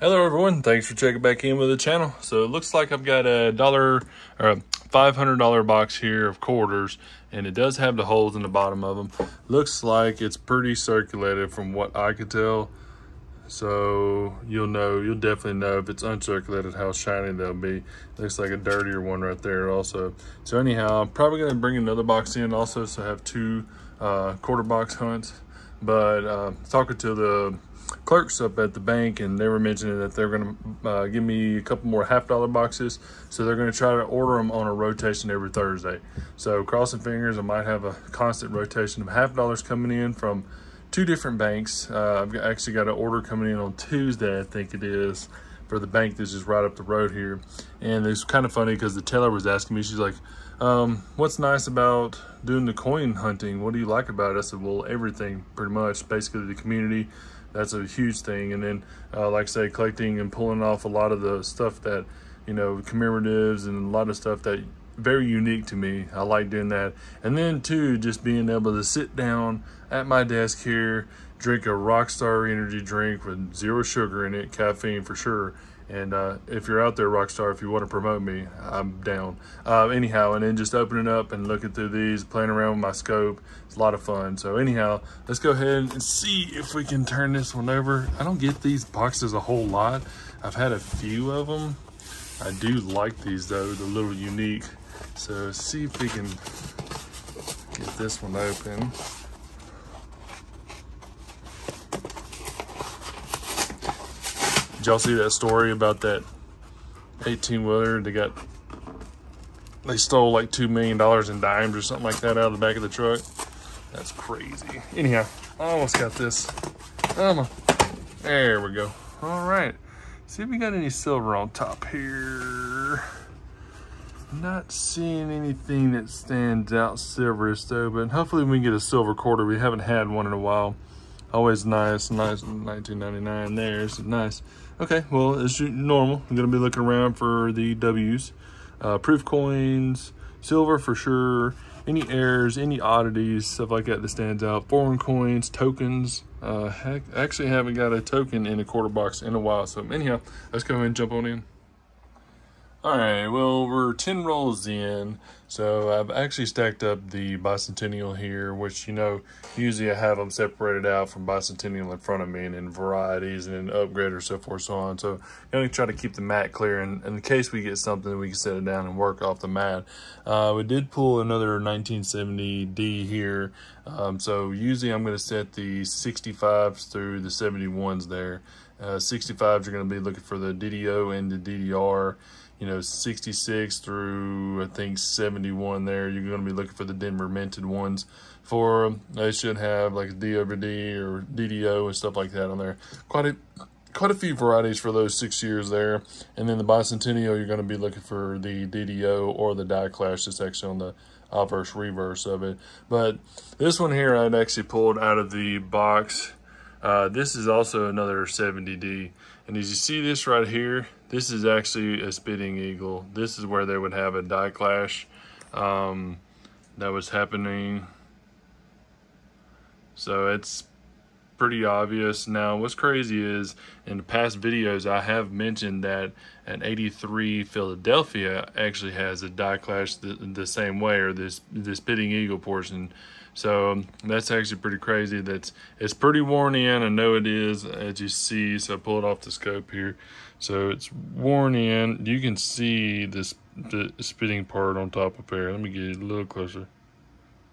Hello everyone, thanks for checking back in with the channel. So it looks like I've got a dollar or a $500 box here of quarters and it does have the holes in the bottom of them. Looks like it's pretty circulated from what I could tell. So you'll know, you'll definitely know if it's uncirculated how shiny they'll be. Looks like a dirtier one right there also. So anyhow, I'm probably gonna bring another box in also so I have two uh, quarter box hunts. But uh, talking to the clerks up at the bank and they were mentioning that they're going to uh, give me a couple more half dollar boxes so they're going to try to order them on a rotation every thursday. So crossing fingers i might have a constant rotation of half dollars coming in from two different banks. Uh, i've actually got an order coming in on tuesday i think it is for the bank that's just right up the road here. And it's kind of funny because the teller was asking me she's like um, what's nice about doing the coin hunting? What do you like about it? I said well everything pretty much basically the community that's a huge thing. And then, uh, like I say, collecting and pulling off a lot of the stuff that, you know, commemoratives and a lot of stuff that very unique to me. I like doing that. And then too, just being able to sit down at my desk here, drink a Rockstar energy drink with zero sugar in it, caffeine for sure, and uh, if you're out there, Rockstar, if you want to promote me, I'm down. Uh, anyhow, and then just opening up and looking through these, playing around with my scope. It's a lot of fun. So anyhow, let's go ahead and see if we can turn this one over. I don't get these boxes a whole lot. I've had a few of them. I do like these though, they're a little unique. So see if we can get this one open. Y'all see that story about that 18 wheeler? They got, they stole like $2 million in dimes or something like that out of the back of the truck. That's crazy. Anyhow, I almost got this. Um, there we go. All right. See if we got any silver on top here. Not seeing anything that stands out silverish though, but hopefully we can get a silver quarter. We haven't had one in a while. Always nice, nice 1999 there. Nice. Okay, well, it's normal. I'm to be looking around for the W's. Uh, proof coins, silver for sure, any errors, any oddities, stuff like that that stands out. Foreign coins, tokens. Uh, heck, actually haven't got a token in a quarter box in a while. So anyhow, let's go ahead and jump on in. All right, well, we're 10 rolls in, so I've actually stacked up the Bicentennial here, which, you know, usually I have them separated out from Bicentennial in front of me and in varieties and in upgrade or so forth, so on. So going to try to keep the mat clear, and in case we get something, we can set it down and work off the mat. Uh, we did pull another 1970D here, um, so usually I'm going to set the 65s through the 71s there. Uh, 65s are going to be looking for the DDO and the DDR you know, 66 through I think 71 there. You're going to be looking for the Denver minted ones. For them, they should have like a D over D or DDO and stuff like that on there. Quite a quite a few varieties for those six years there. And then the Bicentennial, you're going to be looking for the DDO or the Die Clash that's actually on the obverse reverse of it. But this one here I'd actually pulled out of the box. Uh, this is also another 70D. And as you see this right here, this is actually a spitting eagle. This is where they would have a die clash um, that was happening. So it's pretty obvious. Now, what's crazy is in past videos, I have mentioned that an 83 Philadelphia actually has a die clash the, the same way, or this, the spitting eagle portion. So that's actually pretty crazy. That's It's pretty worn in. I know it is, as you see. So I pull it off the scope here. So it's worn in. You can see this the spitting part on top of there. Let me get a little closer.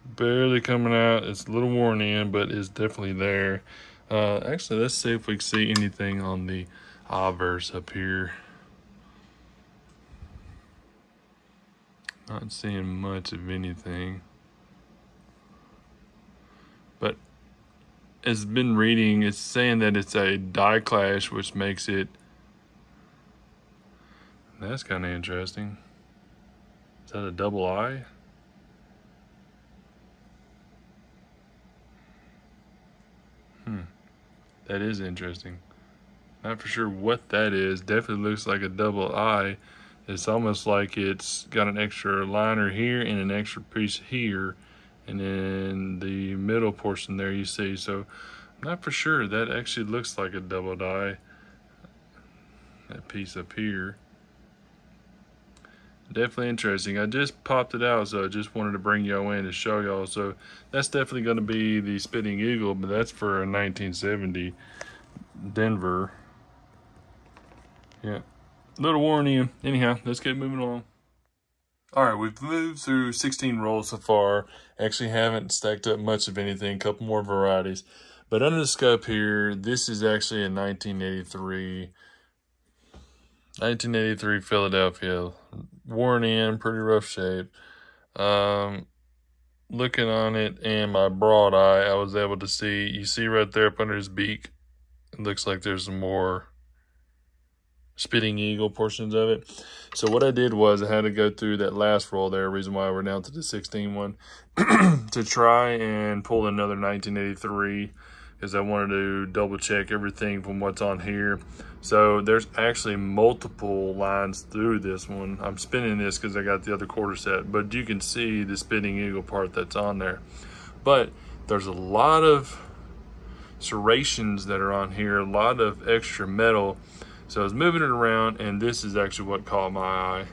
Barely coming out. It's a little worn in, but it's definitely there. Uh, actually, let's see if we can see anything on the obverse up here. Not seeing much of anything. But it's been reading, it's saying that it's a die clash, which makes it that's kind of interesting. Is that a double I? Hmm. That is interesting. Not for sure what that is. Definitely looks like a double I. It's almost like it's got an extra liner here and an extra piece here. And then the middle portion there you see. So I'm not for sure. That actually looks like a double die. that piece up here. Definitely interesting. I just popped it out, so I just wanted to bring y'all in to show y'all. So that's definitely going to be the Spitting Eagle, but that's for a 1970 Denver. Yeah, little warning. Anyhow, let's get moving on. All right, we've moved through 16 rolls so far. Actually haven't stacked up much of anything, a couple more varieties. But under the scope here, this is actually a 1983 1983 Philadelphia. Worn in, pretty rough shape. Um, looking on it and my broad eye, I was able to see, you see right there up under his beak, it looks like there's more spitting eagle portions of it. So what I did was I had to go through that last roll there, reason why we're down to the 16 one, to try and pull another 1983 because I wanted to double check everything from what's on here. So there's actually multiple lines through this one. I'm spinning this because I got the other quarter set, but you can see the spinning eagle part that's on there. But there's a lot of serrations that are on here, a lot of extra metal. So I was moving it around and this is actually what caught my eye.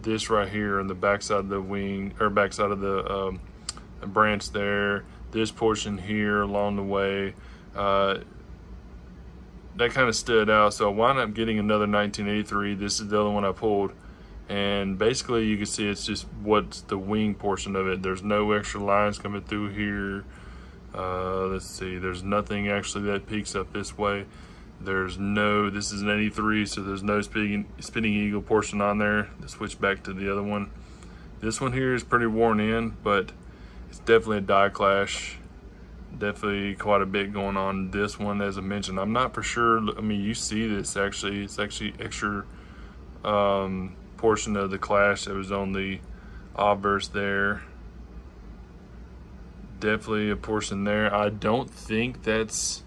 This right here on the backside of the wing, or backside of the um, branch there, this portion here along the way, uh, that kind of stood out. So I wound up getting another 1983. This is the other one I pulled. And basically you can see it's just what's the wing portion of it. There's no extra lines coming through here. Uh, let's see, there's nothing actually that peaks up this way. There's no, this is an 83, so there's no spinning, spinning eagle portion on there. Let's switch back to the other one. This one here is pretty worn in, but it's definitely a die clash. Definitely quite a bit going on this one, as I mentioned. I'm not for sure, I mean, you see this actually, it's actually extra um, portion of the clash that was on the obverse there. Definitely a portion there. I don't think that's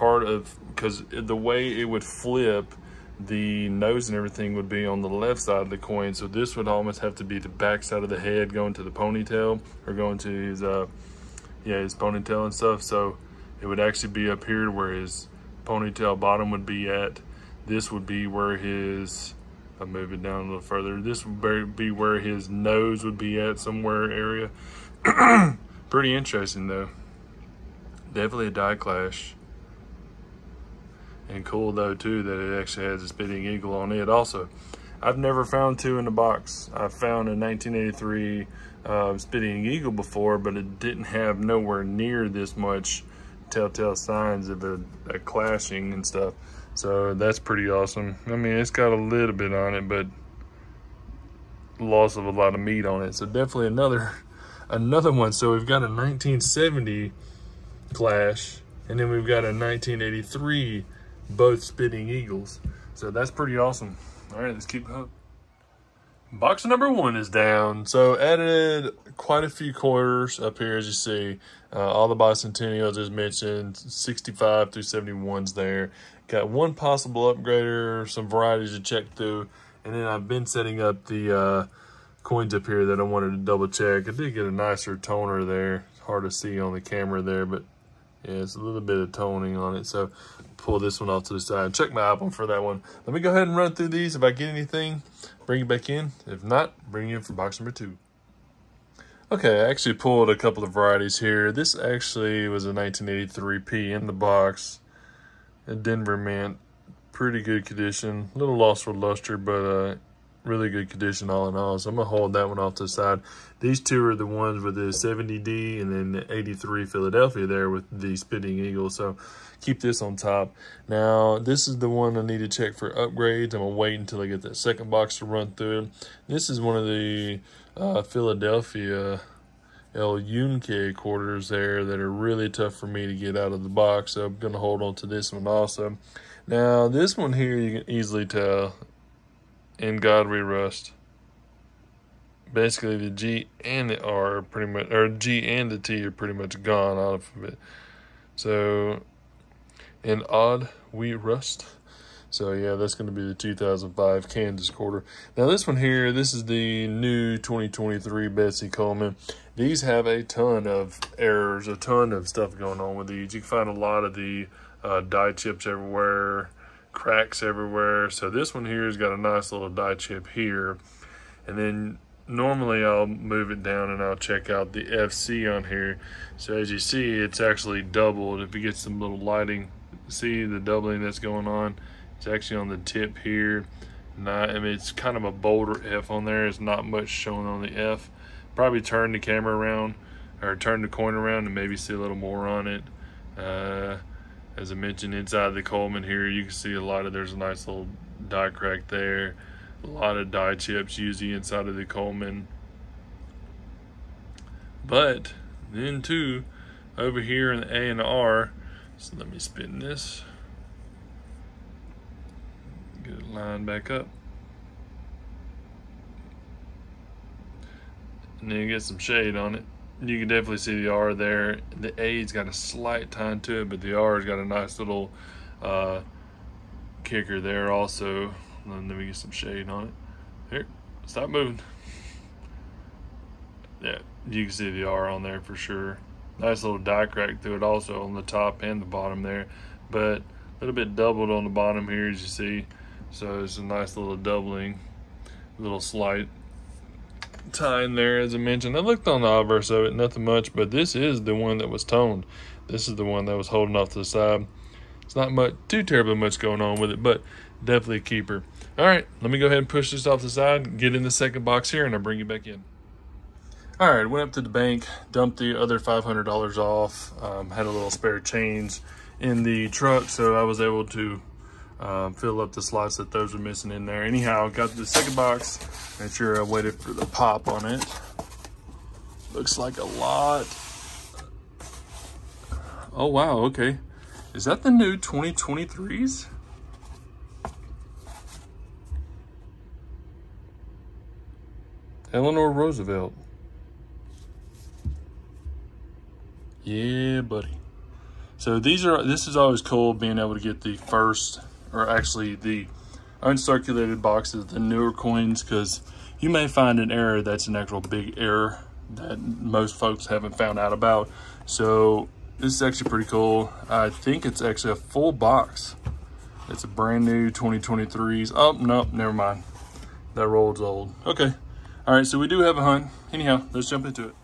part of because the way it would flip the nose and everything would be on the left side of the coin. So this would almost have to be the back side of the head going to the ponytail or going to his uh yeah his ponytail and stuff. So it would actually be up here where his ponytail bottom would be at. This would be where his I'll move it down a little further this would be where his nose would be at somewhere area. Pretty interesting though. Definitely a die clash and cool though too that it actually has a spitting eagle on it also. I've never found two in the box. I found a 1983 uh, spitting eagle before, but it didn't have nowhere near this much telltale signs of a, a clashing and stuff. So that's pretty awesome. I mean, it's got a little bit on it, but loss of a lot of meat on it. So definitely another another one. So we've got a 1970 clash, and then we've got a 1983 both spitting eagles. So that's pretty awesome. All right, let's keep up. Box number one is down. So added quite a few quarters up here, as you see. Uh, all the bicentennials, as mentioned, 65 through 71s there. Got one possible upgrader, some varieties to check through. And then I've been setting up the uh, coins up here that I wanted to double check. I did get a nicer toner there. It's hard to see on the camera there, but yeah, it's a little bit of toning on it. So pull this one off to the side. Check my album for that one. Let me go ahead and run through these. If I get anything, bring it back in. If not, bring it in for box number two. Okay, I actually pulled a couple of varieties here. This actually was a 1983P in the box. A Denver Mint. Pretty good condition. A little lost for luster, but uh, really good condition all in all. So I'm going to hold that one off to the side. These two are the ones with the 70D and then the 83 Philadelphia there with the Spitting Eagle. So keep this on top. Now, this is the one I need to check for upgrades. I'm going to wait until I get that second box to run through. This is one of the uh, Philadelphia El Yunque quarters there that are really tough for me to get out of the box. So I'm going to hold on to this one also. Now, this one here, you can easily tell in God We Rust. Basically, the G and the R are pretty much, or G and the T are pretty much gone out of it. So, in Odd We Rust. So yeah, that's going to be the 2005 Kansas quarter. Now this one here, this is the new 2023 Bessie Coleman. These have a ton of errors, a ton of stuff going on with these. You can find a lot of the uh, die chips everywhere cracks everywhere. So this one here has got a nice little die chip here. And then normally I'll move it down and I'll check out the FC on here. So as you see, it's actually doubled. If you get some little lighting, see the doubling that's going on. It's actually on the tip here. Not, I mean, it's kind of a bolder F on there. It's not much showing on the F. Probably turn the camera around or turn the coin around and maybe see a little more on it. Uh, as I mentioned, inside the Coleman here, you can see a lot of, there's a nice little die crack there. A lot of die chips usually inside of the Coleman. But then too, over here in the A and R, so let me spin this. Get it lined back up. And then get some shade on it you can definitely see the R there. The A's got a slight tine to it, but the R's got a nice little uh, kicker there also. Then we get some shade on it. Here, stop moving. Yeah, you can see the R on there for sure. Nice little die crack through it also on the top and the bottom there. But a little bit doubled on the bottom here as you see. So it's a nice little doubling, little slight tine there, as I mentioned. I looked on the obverse of it, nothing much, but this is the one that was toned. This is the one that was holding off to the side. It's not much, too terribly much going on with it, but definitely a keeper. All right, let me go ahead and push this off the side, get in the second box here, and I'll bring you back in. All right, went up to the bank, dumped the other $500 off, um, had a little spare change in the truck, so I was able to um, fill up the slots that those are missing in there. Anyhow, got the second box. Make sure I waited for the pop on it. Looks like a lot. Oh, wow, okay. Is that the new 2023s? Eleanor Roosevelt. Yeah, buddy. So these are, this is always cool being able to get the first or actually the uncirculated boxes, the newer coins, because you may find an error that's an actual big error that most folks haven't found out about. So this is actually pretty cool. I think it's actually a full box. It's a brand new 2023s. Oh, no, never mind. That roll's old. Okay. All right, so we do have a hunt. Anyhow, let's jump into it.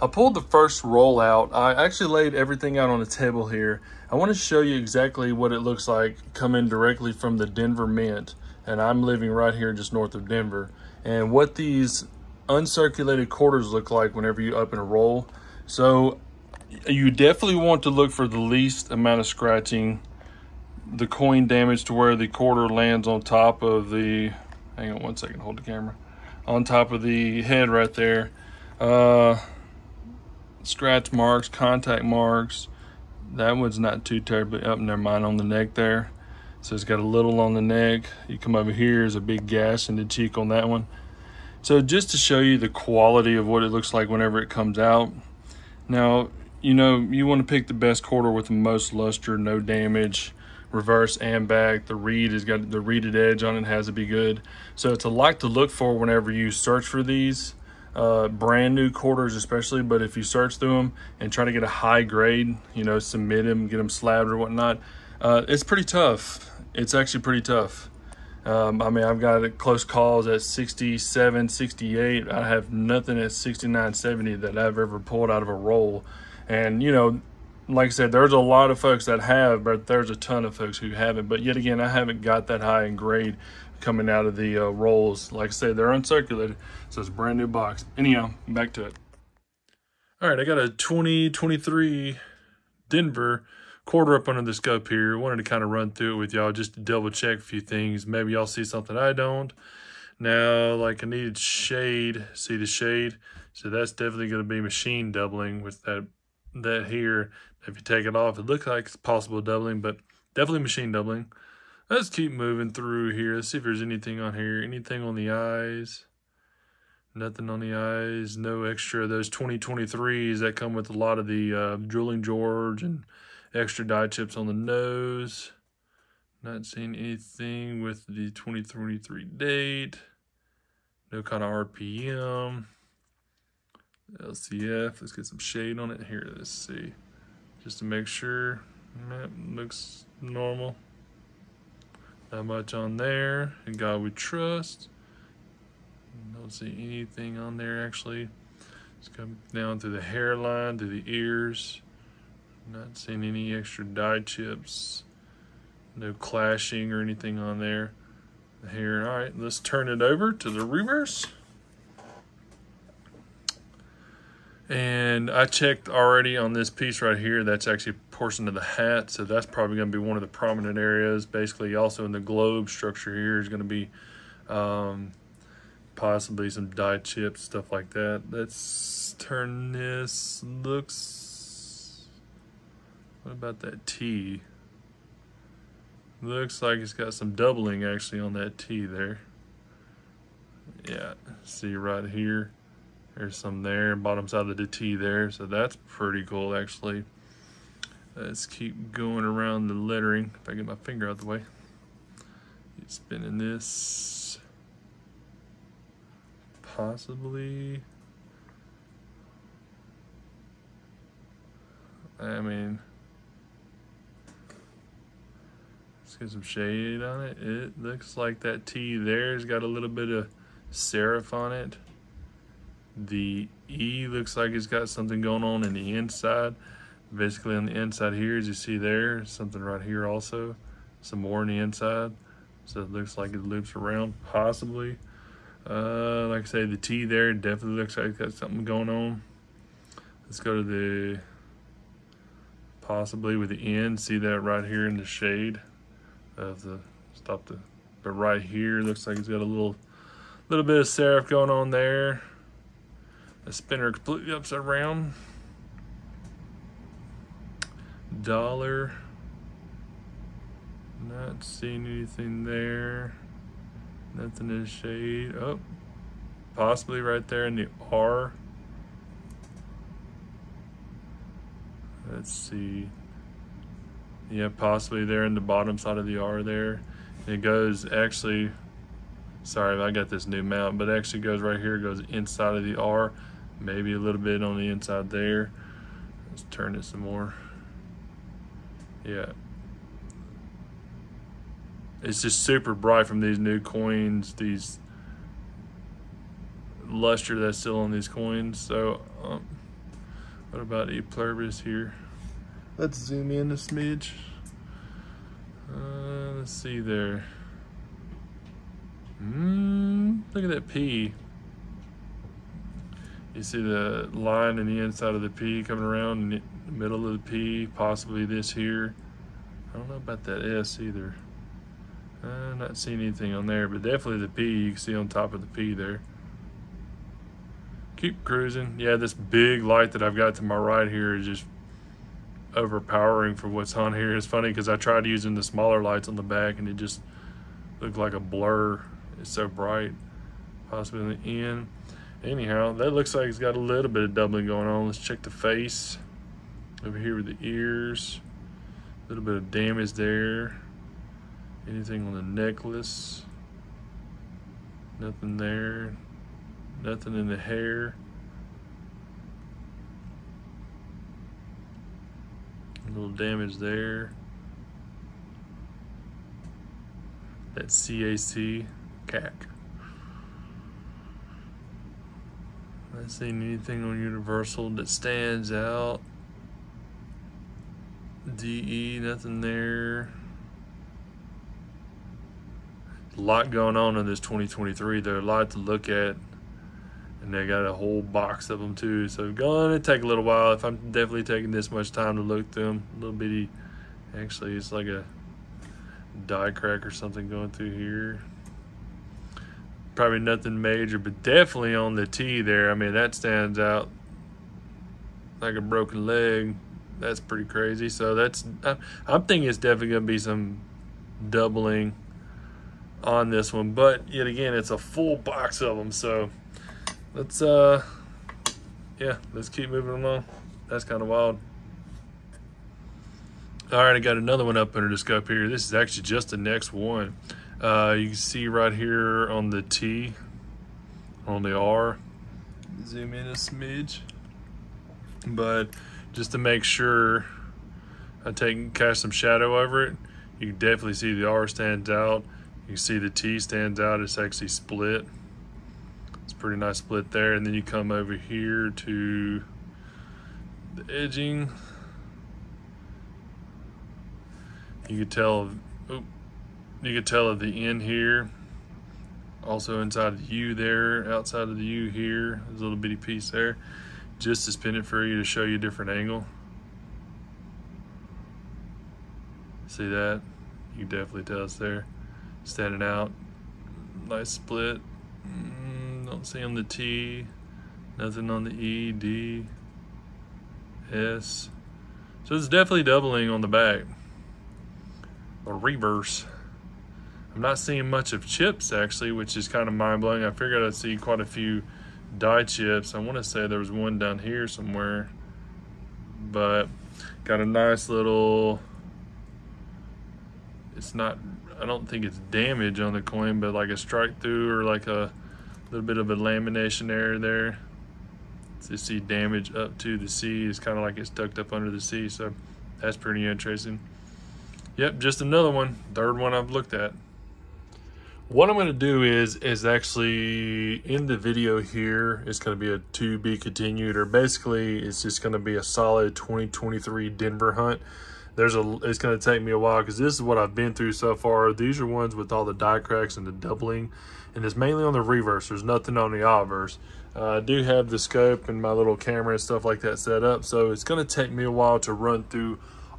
I pulled the first roll out. I actually laid everything out on the table here. I want to show you exactly what it looks like coming directly from the Denver Mint. And I'm living right here just north of Denver. And what these uncirculated quarters look like whenever you open a roll. So you definitely want to look for the least amount of scratching, the coin damage to where the quarter lands on top of the, hang on one second, hold the camera, on top of the head right there. Uh, scratch marks, contact marks. That one's not too terribly up, never mind on the neck there. So it's got a little on the neck. You come over here, there's a big gash in the cheek on that one. So just to show you the quality of what it looks like whenever it comes out. Now, you know, you want to pick the best quarter with the most luster, no damage, reverse and back. The reed has got the reeded edge on it has to be good. So it's a lot to look for whenever you search for these uh, brand new quarters especially, but if you search through them and try to get a high grade, you know, submit them, get them slabbed or whatnot, uh, it's pretty tough. It's actually pretty tough. Um, I mean, I've got close calls at 67, 68. I have nothing at 69, 70 that I've ever pulled out of a roll. And, you know, like I said, there's a lot of folks that have, but there's a ton of folks who haven't. But yet again, I haven't got that high in grade coming out of the uh, rolls. Like I said, they're uncirculated, so it's a brand new box. Anyhow, back to it. All right, I got a 2023 Denver quarter up under the scope here. Wanted to kind of run through it with y'all just to double check a few things. Maybe y'all see something I don't. Now, like I needed shade, see the shade? So that's definitely going to be machine doubling with that that here. If you take it off, it looks like it's possible doubling, but definitely machine doubling. Let's keep moving through here. Let's see if there's anything on here. Anything on the eyes? Nothing on the eyes. No extra those 2023s that come with a lot of the uh, Drilling George and extra die chips on the nose. Not seeing anything with the 2023 date. No kind of RPM. LCF. Let's get some shade on it. Here, let's see. Just to make sure. That looks normal. Not much on there. In God we trust. Don't see anything on there actually. Just come down through the hairline, to the ears. Not seeing any extra die chips. No clashing or anything on there. The hair. All right, let's turn it over to the reverse. And I checked already on this piece right here. That's actually portion of the hat. So that's probably going to be one of the prominent areas. Basically, also in the globe structure here is going to be um, possibly some die chips, stuff like that. Let's turn this. Looks. What about that T? Looks like it's got some doubling actually on that T there. Yeah, see right here. There's some there, bottom side of the T there, so that's pretty cool actually. Let's keep going around the lettering. If I get my finger out of the way. Keep spinning this. Possibly. I mean, let's get some shade on it. It looks like that T there's got a little bit of serif on it. The E looks like it's got something going on in the inside. Basically on the inside here, as you see there, something right here also. Some more on the inside. So it looks like it loops around, possibly. Uh, like I say, the T there definitely looks like it's got something going on. Let's go to the, possibly with the N. See that right here in the shade of the, stop the, but right here looks like it's got a little, little bit of serif going on there the spinner completely upside around. Dollar. Not seeing anything there. Nothing in shade. Oh, possibly right there in the R. Let's see. Yeah, possibly there in the bottom side of the R there. It goes actually, sorry I got this new mount, but actually goes right here, goes inside of the R maybe a little bit on the inside there. Let's turn it some more. Yeah. It's just super bright from these new coins, these luster that's still on these coins. So, um, what about E pluribus here? Let's zoom in a smidge. Uh, let's see there. Mm, look at that P. You see the line in the inside of the P coming around in middle of the P, possibly this here. I don't know about that S either. I'm uh, not seeing anything on there, but definitely the P you can see on top of the P there. Keep cruising. Yeah, this big light that I've got to my right here is just overpowering for what's on here. It's funny because I tried using the smaller lights on the back and it just looked like a blur. It's so bright. Possibly in the end. Anyhow, that looks like it's got a little bit of doubling going on. Let's check the face. Over here with the ears. A little bit of damage there. Anything on the necklace. Nothing there. Nothing in the hair. A little damage there. That CAC, CAC. Not seeing anything on Universal that stands out. DE, nothing there. A lot going on in this 2023. There are a lot to look at. And they got a whole box of them too. So gonna take a little while. If I'm definitely taking this much time to look through them. A little bitty, actually it's like a die crack or something going through here probably nothing major, but definitely on the T there. I mean, that stands out like a broken leg. That's pretty crazy. So that's, I'm thinking it's definitely going to be some doubling on this one. But yet again, it's a full box of them. So let's, uh, yeah, let's keep moving along. That's kind of wild. All right, I got another one up under the scope here. This is actually just the next one. Uh, you can see right here on the T, on the R, zoom in a smidge. But just to make sure I take cast some shadow over it, You can definitely see the R stands out. You can see the T stands out. It's actually split. It's pretty nice split there. And then you come over here to the edging. You could tell, oh, you could tell at the end here, also inside the U there, outside of the U here, there's a little bitty piece there, just spin it for you to show you a different angle. See that? You definitely tell it's there. Standing out. Nice split. Mm, don't see on the T. Nothing on the E, D, S. So it's definitely doubling on the back. A reverse. I'm not seeing much of chips actually, which is kind of mind blowing. I figured I'd see quite a few die chips. I want to say there was one down here somewhere, but got a nice little it's not I don't think it's damage on the coin but like a strike through or like a little bit of a lamination error there you see damage up to the C is kind of like it's tucked up under the C so that's pretty interesting. Yep just another one third one I've looked at what I'm going to do is is actually in the video here it's going to be a to be continued or basically it's just going to be a solid 2023 Denver hunt there's a it's going to take me a while because this is what I've been through so far. These are ones with all the die cracks and the doubling, and it's mainly on the reverse. There's nothing on the obverse. Uh, I do have the scope and my little camera and stuff like that set up, so it's going to take me a while to run through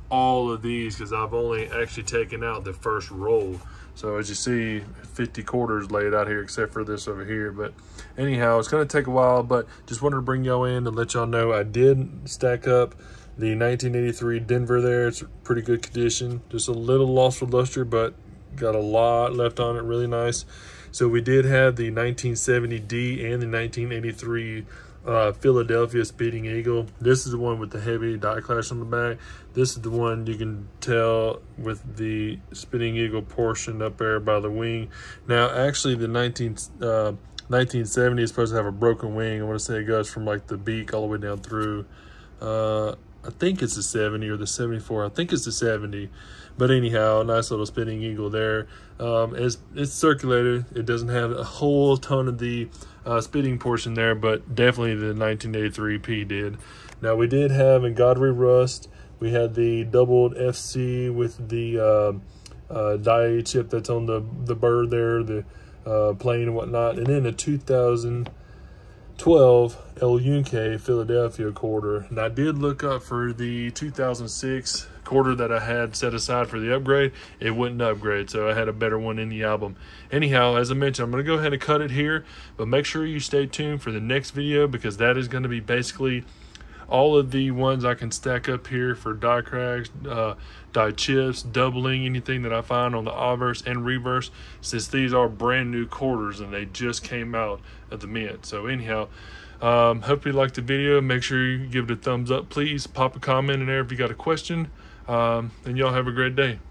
all of these because I've only actually taken out the first roll. So as you see, 50 quarters laid out here, except for this over here. But anyhow, it's going to take a while, but just wanted to bring y'all in and let y'all know I did stack up the 1983 Denver there, it's pretty good condition. Just a little lost with luster, but got a lot left on it, really nice. So we did have the 1970D and the 1983 uh, Philadelphia Spitting Eagle. This is the one with the heavy die clash on the back. This is the one you can tell with the Spitting Eagle portion up there by the wing. Now, actually, the 19, uh, 1970 is supposed to have a broken wing. I want to say it goes from like the beak all the way down through. Uh, I think it's the 70 or the 74. I think it's the 70. But anyhow, nice little spinning eagle there. Um, it's, it's circulated. It doesn't have a whole ton of the uh, spinning portion there, but definitely the 1983 P did. Now we did have in God We Rust, we had the doubled FC with the uh, uh, die chip that's on the, the bird there, the uh, plane and whatnot. And then a 2000 12 El Yunque Philadelphia quarter. And I did look up for the 2006 quarter that I had set aside for the upgrade. It wouldn't upgrade, so I had a better one in the album. Anyhow, as I mentioned, I'm going to go ahead and cut it here, but make sure you stay tuned for the next video because that is going to be basically all of the ones I can stack up here for die cracks, uh, die chips, doubling anything that I find on the obverse and reverse, since these are brand new quarters and they just came out of the mint. So anyhow, um, hope you liked the video. Make sure you give it a thumbs up, please. Pop a comment in there if you got a question. Um, and y'all have a great day.